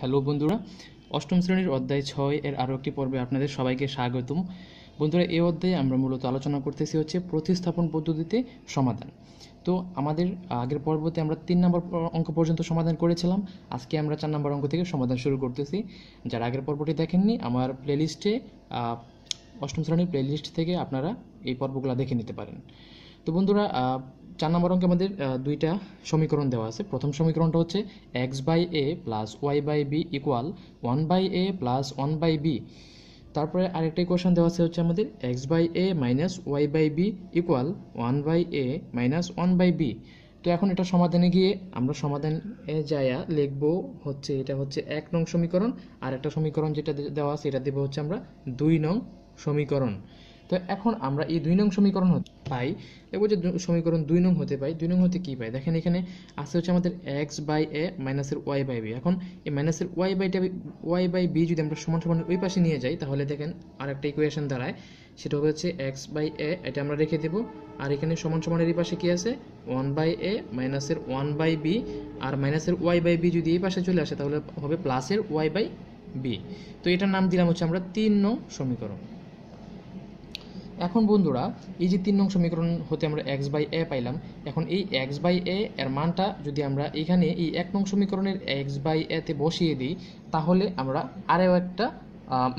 Hello বন্ধুরা, অষ্টম শ্রেণির অধ্যায় ছয় এর আরও একটি পর্বে আপনাদের সবাইকে স্বাগতম। বন্ধুরা, এই অধ্যায়ে আমরা মূলত আলোচনা করতেছি হচ্ছে প্রতিস্থাপন পদ্ধতিতে সমাধান। তো আমাদের আগের পর্বতে আমরা তিন নম্বর অঙ্ক পর্যন্ত সমাধান করেছিলাম, আজকে আমরা চার নম্বর অঙ্ক থেকে সমাধান শুরু করতেছি। যারা আগের পর্বটি দেখেননি, আমার প্লেলিস্টে অষ্টম শ্রেণির প্লেলিস্ট থেকে আপনারা এই পর্বগুলো দেখে নিতে পারেন। তো বন্ধুরা চার নম্বর অঙ্কে আমাদের দুইটা সমীকরণ দেওয়া আছে। প্রথম সমীকরণটা হচ্ছে x by a plus y by b equal one by a plus one by b তারপরে আরেকটা ইকুয়েশন দেওয়া আছে হচ্ছে আমাদের x by a minus y by b equal one by a minus one by b তো এখন এটা সমাধানে গিয়ে আমরা সমাধানে যায়া লিখব হচ্ছে, এটা হচ্ছে এক নং সমীকরণ, আর একটা সমীকরণ যেটা দেওয়া আছে, এটা দেবো হচ্ছে আমরা দুই নং সমীকরণ। তো এখন আমরা এই দুই নং সমীকরণ পাই। দেখব যে সমীকরণ দুই নং হতে পাই। দুই নং হতে কি পাই? দেখেন এখানে আছে হচ্ছে আমাদের এক্স বাই এ মাইনাসের ওয়াই বাই বি এখন এই মাইনাসের ওয়াই বাইটা ওয়াই বাই বি যদি আমরা সমান সমান ওই পাশে নিয়ে যাই, তাহলে দেখেন আর একটা ইকুয়েশন দাঁড়ায়। সেটা হচ্ছে এক্স বাই এ এটা আমরা রেখে দেবো। আর এখানে সমান সমানের এই পাশে কি আছে? ওয়ান বাই এ মাইনাসের ওয়ান বাই বি আর মাইনাসের ওয়াই বাই বি যদি এই পাশে চলে আসে, তাহলে হবে প্লাসের ওয়াই বাই বি তো এটার নাম দিলাম হচ্ছে আমরা তিন নং সমীকরণ। এখন বন্ধুরা, এই যে তিন নং সমীকরণ হতে আমরা এক্স বাই এ পাইলাম, এখন এই এক্স বাই এ এর মানটা যদি আমরা এখানে এই এক নং সমীকরণের এক্স বাই এতে বসিয়ে দিই, তাহলে আমরা আরও একটা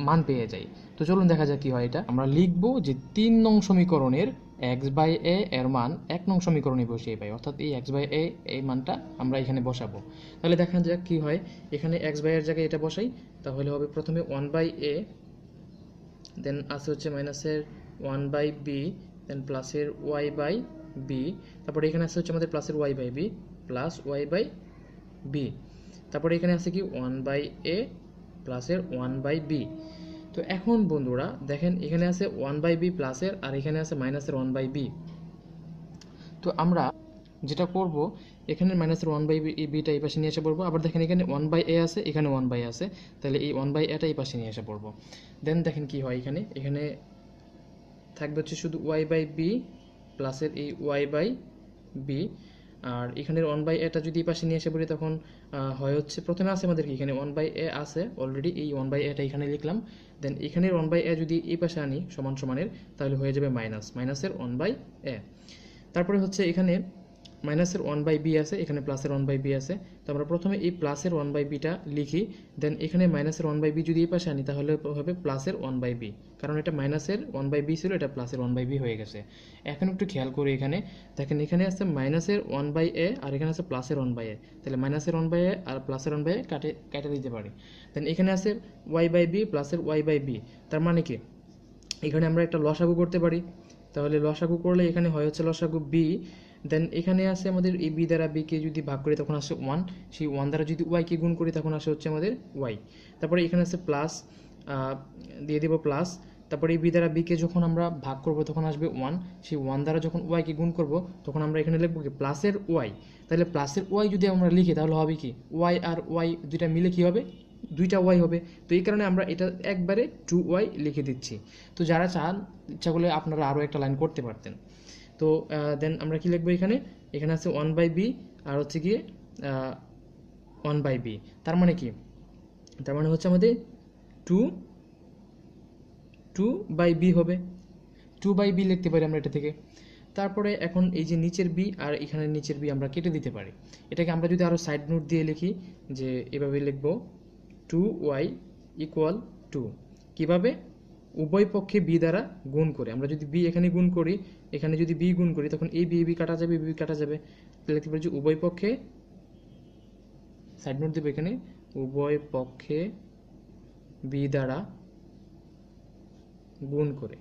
মান পেয়ে যাই। তো চলুন দেখা যাক কি হয় এটা। আমরা লিখব যে তিন নং সমীকরণের এক্স বাই এ এর মান এক নং সমীকরণে বসিয়ে পাই, অর্থাৎ এই এক্স বাই এ এই মানটা আমরা এখানে বসাবো। তাহলে দেখা যাক কি হয়। এখানে এক্স বাই এর জায়গায় এটা বসাই, তাহলে হবে প্রথমে ওয়ান বাই এ দেন আছে হচ্ছে মাইনাসের ওয়ান বাই বি দেন প্লাসের ওয়াই বাই বি। তারপরে এখানে আছে হচ্ছে আমাদের প্লাসের y by b plus y by b. তারপরে এখানে আছে কি ওয়ান বাই এ প্লাসের ওয়ান বাই বি। তো এখন বন্ধুরা, দেখেন এখানে আছে ওয়ান বাই বি প্লাসের আর এখানে আছে মাইনাসের ওয়ান বাই বি। তো আমরা যেটা করব, এখানে মাইনাসের ওয়ান বাই বিটা এই পাশে নিয়ে এসে পড়ব। আবার দেখেন এখানে ওয়ান বাই এ আছে, এখানে ওয়ান বাই আছে। তাহলে এই ওয়ান বাই এটা এই পাশে নিয়ে এসে পড়ব। দেন দেখেন কি হয় এখানে এখানে থাকবে হচ্ছে শুধু ওয়াই বাই বি প্লাসের এই ওয়াই বাই বি আর এখানের ওয়ান বাই এটা যদি পাশে নিয়ে এসে পড়ি, তখন হয় হচ্ছে প্রথমে আছে আমাদের কি? এখানে ওয়ান বাই এ আছে অলরেডি এই ওয়ান বাই এটা এখানে লিখলাম। দেন এখানের ওয়ান বাই এ যদি এই পাশে আনি, সমান সমানের, তাহলে হয়ে যাবে মাইনাস মাইনাসের ওয়ান বাই এ তারপরে হচ্ছে এখানে মাইনাসের ওয়ান বাই বি আছে এখানে প্লাসের ওয়ান বাই বি আছে তো আমরা প্রথমে এই প্লাসের ওয়ান বাই বিটা লিখি দেন এখানে মাইনাসের ওয়ান বাই বি যদি এই পাশে আনি তাহলে হবে প্লাসের ওয়ান বাই বি কারণ এটা মাইনাসের ওয়ান বাই বি ছিল এটা প্লাসের ওয়ান বাই বি হয়ে গেছে এখন একটু খেয়াল করি এখানে দেখেন এখানে আছে মাইনাসের ওয়ান বাই এ আর এখানে আছে প্লাসের ওয়ান বাই এ তাহলে মাইনাসের ওয়ান বাই এ আর প্লাসের ওয়ান বাই এ কাটে কেটে দিতে পারি দেন এখানে আছে ওয়াই বাই বি প্লাসের ওয়াই বাই বি তার মানে কি এখানে আমরা একটা লসাগু করতে পারি তাহলে লসাগু করলে এখানে হয় হচ্ছে লসাগু বি দেন এখানে আছে আমাদের এই বি দ্বারা বিকে যদি ভাগ করি তখন আসে ওয়ান সেই ওয়ান দ্বারা যদি ওয়াইকে গুণ করি তখন আসে হচ্ছে আমাদের ওয়াই তারপরে এখানে আছে প্লাস দিয়ে দেবো প্লাস তারপরে এই বি দ্বারা বিকে যখন আমরা ভাগ করব তখন আসবে ওয়ান সেই ওয়ান দ্বারা যখন ওয়াইকে গুণ করব তখন আমরা এখানে লিখব কি? প্লাসের ওয়াই তাহলে প্লাসের ওয়াই যদি আমরা লিখি তাহলে হবে কি? ওয়াই আর ওয়াই দুইটা মিলে কি হবে? দুইটা ওয়াই হবে। তো এই কারণে আমরা এটা একবারে টু ওয়াই লিখে দিচ্ছি। তো যারা চান, ইচ্ছা করলে আপনারা আরও একটা লাইন করতে পারতেন। তো দেন আমরা কি লিখব এখানে? এখানে আছে ওয়ান বাই বি আর হচ্ছে গিয়ে ওয়ান বাই বি তার মানে কি? তার মানে হচ্ছে আমাদের টু টু বাই বি হবে। টু বাই বি লিখতে পারি আমরা এটা থেকে। তারপরে এখন এই যে নিচের বি আর এখানে নিচের বি আমরা কেটে দিতে পারি। এটাকে আমরা যদি আরও সাইড নোট দিয়ে লিখি, যে এভাবে লিখব টু ওয়াই ইকুয়াল টু কীভাবে? উভয় পক্ষে বি দ্বারা গুণ করে। আমরা যদি বি এখানে গুণ করি, এখানে যদি বি গুণ করি, তখন এই বি বি কাটা যাবে বি কাটা যাবে। তাহলে লিখতে পারি যে উভয় পক্ষে সাইড নোট দেবে এখানে, উভয় পক্ষে বি দ্বারা গুণ করে।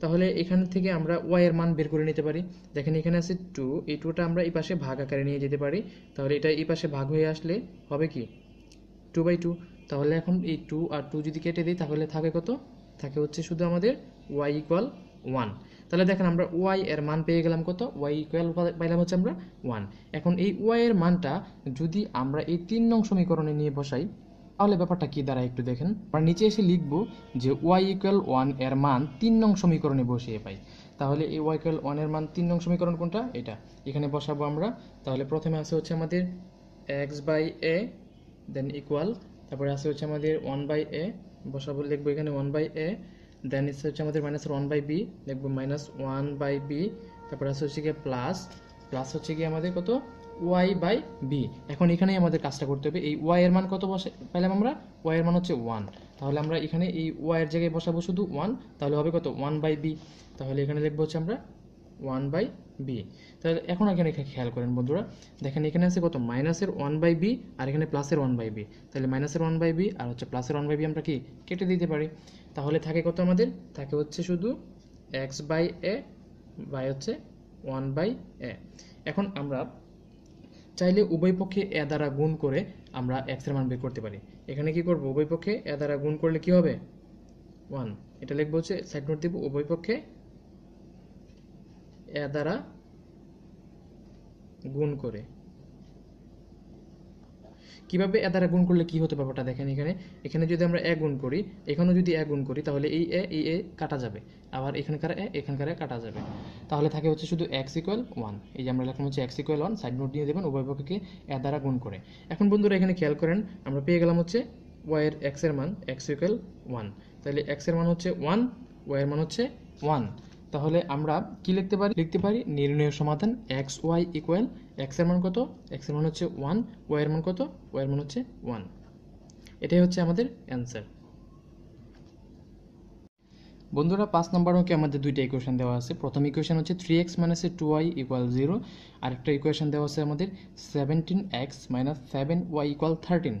তাহলে এখান থেকে আমরা ওয়াই এর মান বের করে নিতে পারি। দেখেন এখানে আছে টু এই টুটা আমরা এই পাশে ভাগ আকারে নিয়ে যেতে পারি। তাহলে এটা এই পাশে ভাগ হয়ে আসলে হবে কি? টু বাই টু তাহলে এখন এই টু আর টু যদি কেটে দিই, তাহলে থাকে কত? থাকে হচ্ছে শুধু আমাদের ওয়াই ইকুয়াল ওয়ান তাহলে দেখেন আমরা ওয়াই এর মান পেয়ে গেলাম কত? ওয়াই ইকুয়াল পাইলাম হচ্ছে আমরা ওয়ান এখন এই ওয়াই এর মানটা যদি আমরা এই তিন নং সমীকরণে নিয়ে বসাই, তাহলে ব্যাপারটা কি দাঁড়ায় একটু দেখেন? আমরা নিচে এসে লিখব যে ওয়াই ইকুয়াল ওয়ানের মান তিন নং সমীকরণে বসিয়ে পাই। তাহলে এই ওয়াই ইকুয়াল ওয়ানের মান তিন নং সমীকরণ কোনটা? এটা। এখানে বসাবো আমরা। তাহলে প্রথমে আছে হচ্ছে আমাদের x by a then equal তারপরে আছে হচ্ছে আমাদের ওয়ান বাই এ বসাবো, লিখব এখানে ওয়ান বাই এ দেন ইচ্ছে হচ্ছে আমাদের মাইনাস ওয়ান বাই বি লিখব মাইনাস ওয়ান বাই বি তারপরে আছে হচ্ছে গিয়ে প্লাস প্লাস হচ্ছে গিয়ে আমাদের কত? ওয়াই বাই বি এখন এখানেই আমাদের কাজটা করতে হবে। এই ওয়াই এর মান কত বসে পেলাম আমরা? ওয়াই এর মান হচ্ছে ওয়ান তাহলে আমরা এখানে এই ওয়াই এর জায়গায় বসাবো শুধু ওয়ান তাহলে হবে কত? ওয়ান বাই বি তাহলে এখানে লিখব হচ্ছে আমরা ওয়ান বাই বি তাহলে এখন এখানে খেয়াল করেন বন্ধুরা। দেখেন এখানে আছে কত? মাইনাসের ওয়ান বাই বি আর এখানে প্লাসের ওয়ান বাই বি তাহলে মাইনাসের ওয়ান বাই বি আর হচ্ছে প্লাসের ওয়ান বাই বি আমরা কি কেটে দিতে পারি? তাহলে থাকে কত আমাদের? থাকে হচ্ছে শুধু এক্স বাই এ বাই হচ্ছে ওয়ান বাই এ এখন আমরা চাইলে উভয় পক্ষে এ দ্বারা গুণ করে আমরা এক্সের মান বের করতে পারি। এখানে কি করব? উভয় পক্ষে এ দ্বারা গুণ করলে কি হবে? ওয়ান এটা লিখব হচ্ছে সাইড নোট দিব, উভয় পক্ষে এ দ্বারা গুণ করে। কীভাবে এ দ্বারা গুণ করলে কি হতে ব্যাপারটা দেখেন এখানে। এখানে যদি আমরা এ গুণ করি, এখানেও যদি এ গুণ করি, তাহলে এই এ এই এ কাটা যাবে। আবার এখানকার এ এখানকার এ কাটা যাবে। তাহলে থাকে হচ্ছে শুধু এক্স ইকুয়াল ওয়ান এই যে আমরা লিখলাম হচ্ছে x equal one side note দিয়ে দেবেন, উভয় পক্ষকে এ দ্বারা গুণ করে। এখন বন্ধুরা এখানে খেয়াল করেন, আমরা পেয়ে গেলাম হচ্ছে ওয়াইয়ের এক্সের মান এক্স ইকুয়াল ওয়ান তাহলে এক্সের মান হচ্ছে ওয়ান ওয়াইয়ের মান হচ্ছে ওয়ান তাহলে আমরা কি লিখতে পারি? লিখতে পারি নির্ণয় সমাধান এক্স ওয়াই ইকুয়াল এক্সের মান কত? এক্সের মান হচ্ছে ওয়ান ওয়াই এর মান কত? ওয়াই এর মান হচ্ছে ওয়ান এটাই হচ্ছে আমাদের অ্যান্সার বন্ধুরা, পাঁচ নম্বর অঙ্কে আমাদের দুইটা ইকুয়েশন দেওয়া আছে। প্রথম ইকুয়েশন হচ্ছে three x minus two y equal zero আরেকটা ইকুয়েশন দেওয়া আছে আমাদের seventeen x minus seven y equal thirteen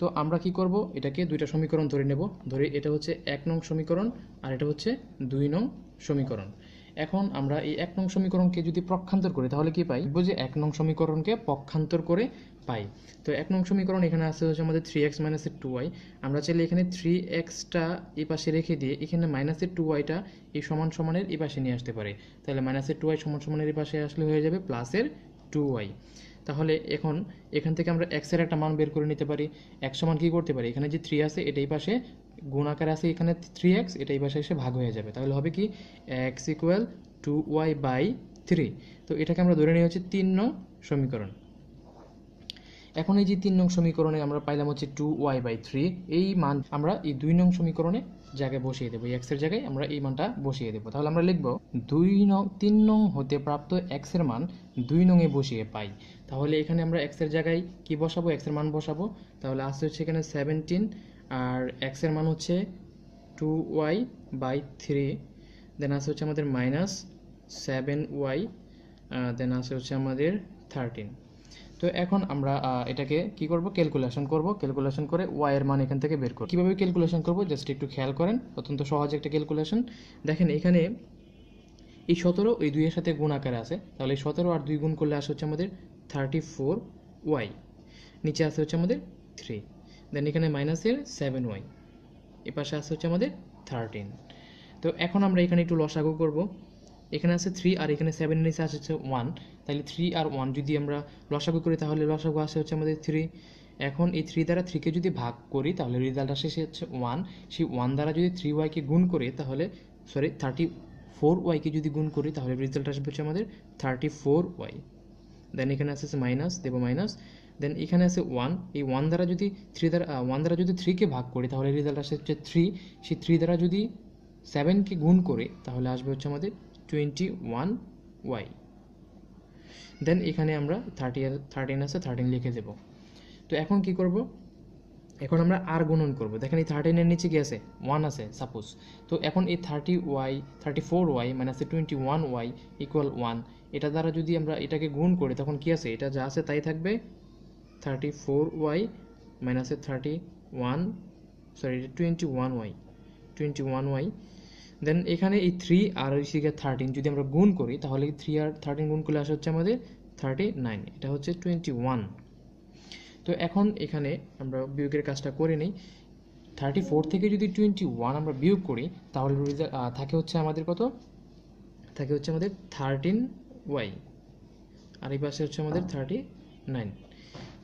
তো আমরা কি করব? এটাকে দুইটা সমীকরণ ধরে নেব। ধরে এটা হচ্ছে এক নং সমীকরণ আর এটা হচ্ছে দুই নং সমীকরণ। এখন আমরা এই এক নং সমীকরণকে যদি পক্ষান্তর করি, তাহলে কি পাই? যে এক নং সমীকরণকে পক্ষান্তর করে পাই। তো এক নং সমীকরণ এখানে আছে হচ্ছে আমাদের থ্রি এক্স মাইনাসের টু ওয়াই আমরা চাইলে এখানে থ্রি এক্সটা এই পাশে রেখে দিয়ে এখানে মাইনাসের টু ওয়াইটা এই সমান সমানের এই পাশে নিয়ে আসতে পারে। তাহলে মাইনাসের টু ওয়াই সমান সমানের এই পাশে আসলে হয়ে যাবে প্লাসের টু ওয়াই তাহলে এখন এখান থেকে আমরা এক্সের একটা মান বের করে নিতে পারি। এক সমান কী করতে পারি? এখানে যে থ্রি আছে, এটাই পাশে গুণ আকারে আছে এখানে থ্রি এক্স এটাই পাশে এসে ভাগ হয়ে যাবে। তাহলে হবে কি x equal two y by three তো এটাকে আমরা ধরে নিই হচ্ছে তিন নং সমীকরণ। এখন এই যে তিন নং সমীকরণে আমরা পাইলাম হচ্ছে টু ওয়াই বাই থ্রি এই মান আমরা এই দুই নং সমীকরণে জায়গায় বসিয়ে দেবো এক্সের জায়গায় আমরা এই মানটা বসিয়ে দেবো। তাহলে আমরা লিখব, দুই নং, তিন নং হতে প্রাপ্ত এক্সের মান দুই নং এ বসিয়ে পাই। তাহলে এখানে আমরা এক্সের জায়গায় কি বসাবো? এক্সের মান বসাবো। তাহলে আসছে হচ্ছে এখানে সেভেন্টিন আর এক্সের মান হচ্ছে two y by three then আসে হচ্ছে আমাদের মাইনাস সেভেন ওয়াই দেন আসে হচ্ছে আমাদের থার্টিন তো এখন আমরা এটাকে কি করব? ক্যালকুলেশন করব। ক্যালকুলেশন করে ওয়াই এর মান এখান থেকে বের করব। কীভাবে ক্যালকুলেশন করব? জাস্ট একটু খেয়াল করেন। অত্যন্ত সহজ একটা ক্যালকুলেশন দেখেন, এখানে এই সতেরো এই দুইয়ের সাথে গুণ আকারে আছে। তাহলে এই সতেরো আর দুই গুণ করলে আসে হচ্ছে আমাদের থার্টি ফোর ওয়াই নিচে আসে হচ্ছে আমাদের থ্রি দেন এখানে মাইনাসের সেভেন ওয়াই এ পাশে আসে হচ্ছে আমাদের থার্টিন তো এখন আমরা এখানে একটু লসাগু করব। এখানে আছে থ্রি আর এখানে সেভেন নিচে আসে হচ্ছে ওয়ান তাহলে থ্রি আর ওয়ান যদি আমরা লসাগু করি, তাহলে লসাগু আসে হচ্ছে আমাদের থ্রি এখন এই থ্রি দ্বারা থ্রিকে যদি ভাগ করি, তাহলে রেজাল্ট আসে সে হচ্ছে ওয়ান সেই ওয়ান দ্বারা যদি থ্রি ওয়াইকে গুণ করি, তাহলে সরি থার্টি ফোর ওয়াইকে যদি গুণ করি, তাহলে রেজাল্ট আসবে হচ্ছে আমাদের থার্টি ফোর ওয়াই দেন এখানে আসছে মাইনাস দেব মাইনাস দেন এখানে আছে ওয়ান এই ওয়ান দ্বারা যদি থ্রি দ্বারা ওয়ান দ্বারা যদি থ্রিকে ভাগ করি, তাহলে রেজাল্ট আসে হচ্ছে থ্রি সেই থ্রি দ্বারা যদি সেভেনকে গুণ করি, তাহলে আসবে হচ্ছে আমাদের টোয়েন্টি ওয়ান ওয়াই দেন এখানে আমরা থার্টি থার্টিন আছে থার্টিন লিখে দেব। তো এখন কি করব? এখন আমরা আর গুণন করব। দেখেন এই থার্টিনের নিচে কি আছে? ওয়ান আছে সাপোজ তো এখন এই thirty y thirty four y আছে twenty one y equal one এটা দ্বারা যদি আমরা এটাকে গুণ করি, তখন কি আছে? এটা যা আছে তাই থাকবে। থার্টি ফোর ওয়াই মাইনাসে thirty one sorry twenty one y twenty one y then এখানে এই থ্রি আর ওই শিখে থার্টিন যদি আমরা গুণ করি তাহলে থ্রি আর থার্টিন গুণ করলে আসা হচ্ছে আমাদের থার্টি নাইন এটা হচ্ছে টোয়েন্টি ওয়ান তো এখন এখানে আমরা বিয়োগের কাজটা করে নিই। থার্টি ফোর থেকে যদি টোয়েন্টি ওয়ান আমরা বিয়োগ করি তাহলে থাকে হচ্ছে আমাদের কত? থাকে হচ্ছে আমাদের থার্টিন ওয়াই আর এই পাশে হচ্ছে আমাদের থার্টি নাইন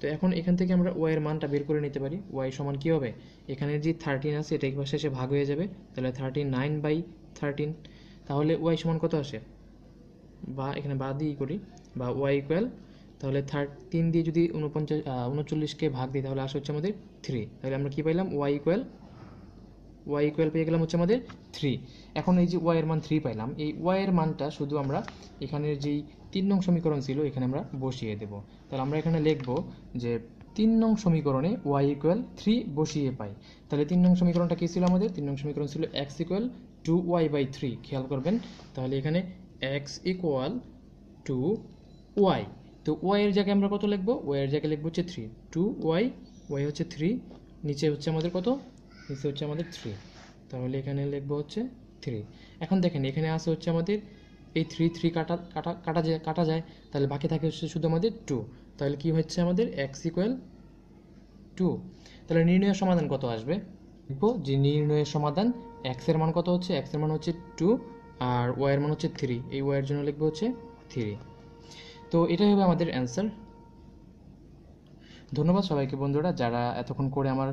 তো এখন এখান থেকে আমরা ওয়াইয়ের মানটা বের করে নিতে পারি। ওয়াই সমান কী হবে? এখানে যে থার্টিন আছে, এটা একবার শেষে ভাগ হয়ে যাবে। তাহলে থার্টি নাইন বাই থার্টিন তাহলে ওয়াই সমান কত আসে? বা এখানে বা দিয়ে করি, বা ওয়াই ইকুয়াল তাহলে থার্ড তিন দিয়ে যদি উনপঞ্চাশ উনচল্লিশকে ভাগ দিই, তাহলে আসে হচ্ছে আমাদের থ্রি তাহলে আমরা কী পাইলাম? ওয়াই ইকুয়াল ওয়াই ইকুয়াল পেয়ে গেলাম হচ্ছে আমাদের থ্রি এখন এই যে ওয়াই এর মান থ্রি পাইলাম, এই ওয়াই এর মানটা শুধু আমরা এখানের যেই তিন নং সমীকরণ ছিল, এখানে আমরা বসিয়ে দেব। তাহলে আমরা এখানে লিখব যে তিন নং সমীকরণে ওয়াই ইকুয়াল থ্রি বসিয়ে পাই। তাহলে তিন নং সমীকরণটা কী ছিল আমাদের? তিন নং সমীকরণ ছিল x equal two y by three খেয়াল করবেন, তাহলে এখানে এক্স ইকুয়াল টু ওয়াই তো ওয়াই এর জায়গায় আমরা কত লিখব? ওয়াই এর জায়গায় লিখব হচ্ছে থ্রি টু ওয়াই ওয়াই হচ্ছে থ্রি নিচে হচ্ছে আমাদের কত? নিচে হচ্ছে আমাদের থ্রি তাহলে এখানে লিখব হচ্ছে থ্রি এখন দেখেন, এখানে আসে হচ্ছে আমাদের এই থ্রি থ্রি কাটা কাটা কাটা যায় কাটা যায়, তাহলে বাকি থাকে হচ্ছে শুধু আমাদের টু তাহলে কি হচ্ছে আমাদের এক্স ইকুয়াল টু তাহলে নির্ণয়ের সমাধান কত আসবে? দেখব যে নির্ণয়ের সমাধান এক্সের মান কত হচ্ছে? এক্সের মান হচ্ছে টু আর ওয়াই এর মান হচ্ছে থ্রি এই ওয়াই এর জন্য লিখব হচ্ছে থ্রি তো এটাই হবে আমাদের অ্যান্সার ধন্যবাদ সবাইকে বন্ধুরা যারা এতক্ষণ করে আমার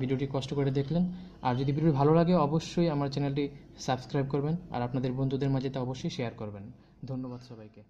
ভিডিওটি কষ্ট করে দেখলেন। আর যদি ভিডিও ভালো লাগে অবশ্যই আমার চ্যানেলটি সাবস্ক্রাইব করবেন আর আপনাদের বন্ধুদের মাঝে তা অবশ্যই শেয়ার করবেন। ধন্যবাদ সবাইকে।